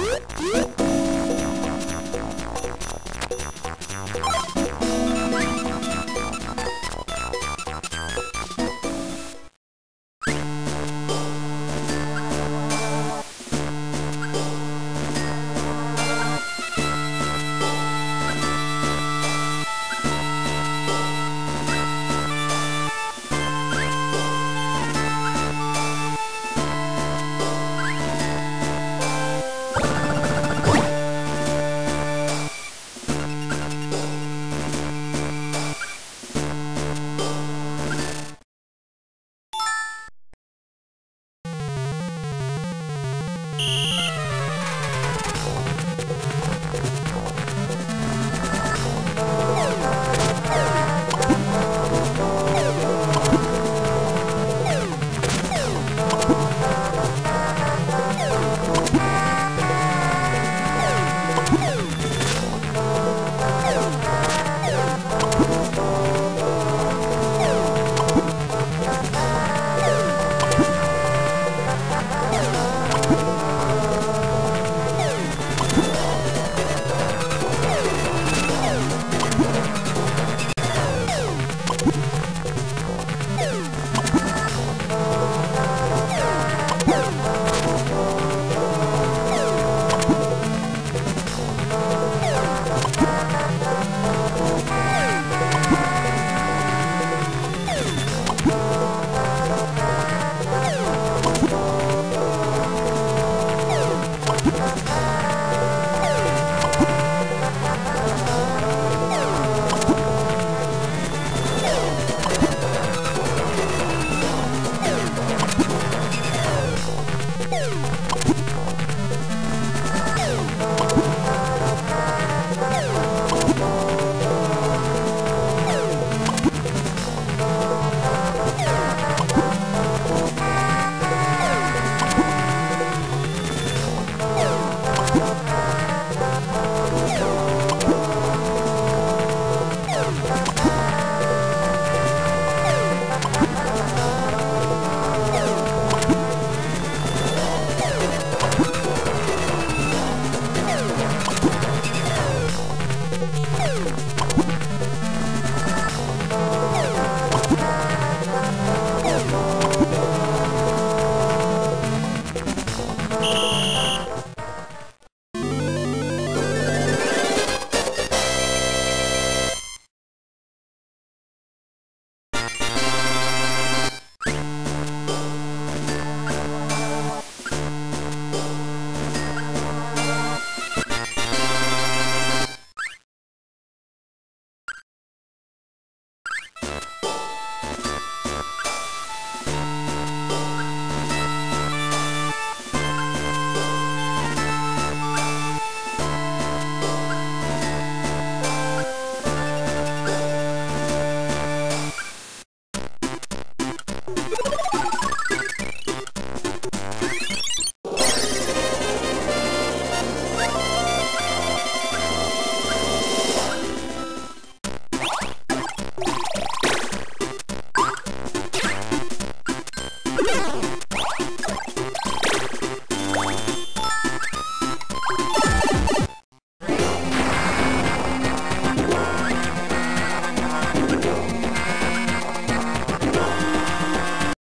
Woo!